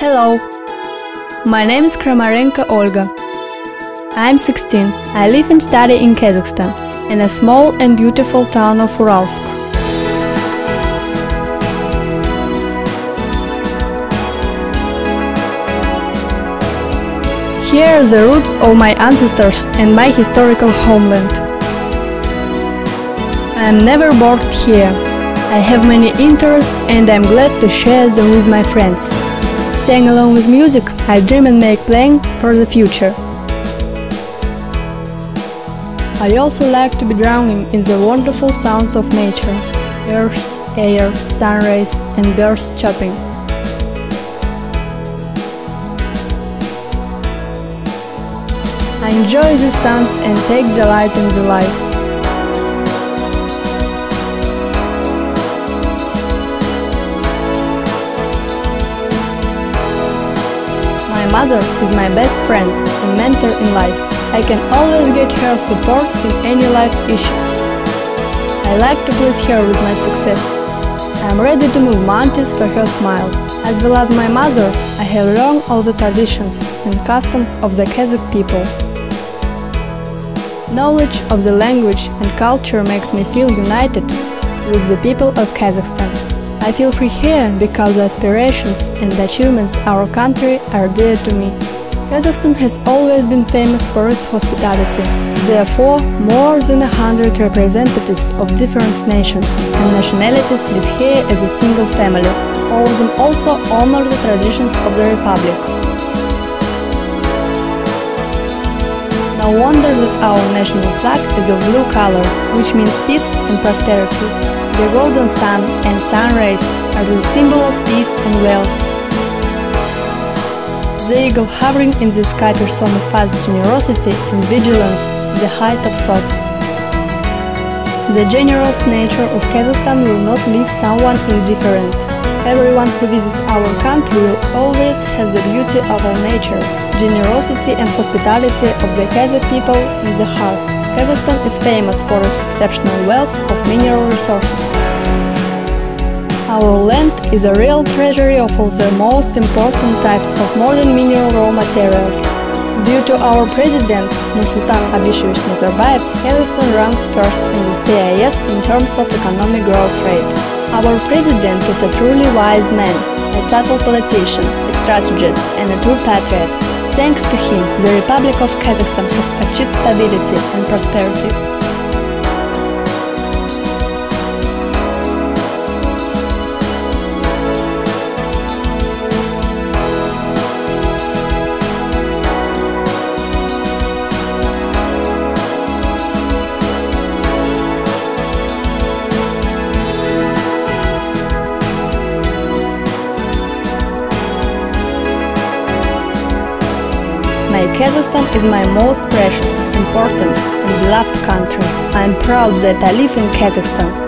Hello, my name is Kramarenko Olga. I'm 16. I live and study in Kazakhstan, in a small and beautiful town of Uralsk. Here are the roots of my ancestors and my historical homeland. I am never bored here. I have many interests and I'm glad to share them with my friends. Staying alone with music, I dream and make playing for the future. I also like to be drowning in the wonderful sounds of nature earth, air, sun rays, and birds chirping. I enjoy the sounds and take delight in the life. Mother is my best friend and mentor in life. I can always get her support in any life issues. I like to please her with my successes. I am ready to move mountains for her smile. As well as my mother, I have learned all the traditions and customs of the Kazakh people. Knowledge of the language and culture makes me feel united with the people of Kazakhstan. I feel free here because the aspirations and achievements of our country are dear to me. Kazakhstan has always been famous for its hospitality. Therefore, more than a hundred representatives of different nations and nationalities live here as a single family. All of them also honor the traditions of the Republic. No wonder that our national flag is of blue color, which means peace and prosperity. The golden sun and sun rays are the symbol of peace and wealth. The eagle hovering in the sky personifies generosity and vigilance, the height of thoughts. The generous nature of Kazakhstan will not leave someone indifferent. Everyone who visits our country will always have the beauty of our nature, generosity and hospitality of the Kazakh people in the heart. Kazakhstan is famous for its exceptional wealth of mineral resources. Our land is a real treasury of all the most important types of modern mineral raw materials. Due to our president, Nursultan Abishevich Nazarbayev, Kazakhstan ranks first in the CIS in terms of economic growth rate. Our president is a truly wise man, a subtle politician, a strategist, and a true patriot. Thanks to him, the Republic of Kazakhstan has achieved stability and prosperity. My Kazakhstan is my most precious, important and beloved country. I am proud that I live in Kazakhstan.